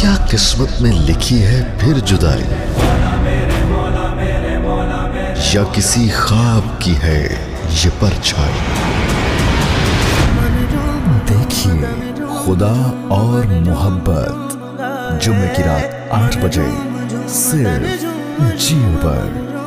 क्या किस्मत में लिखी है फिर जुदाई? या किसी ख्वाब की है ये परछाई? देखिए, खुदा और मोहब्बत, जुम्मे की रात आठ बजे, सिर्फ़ जियो पर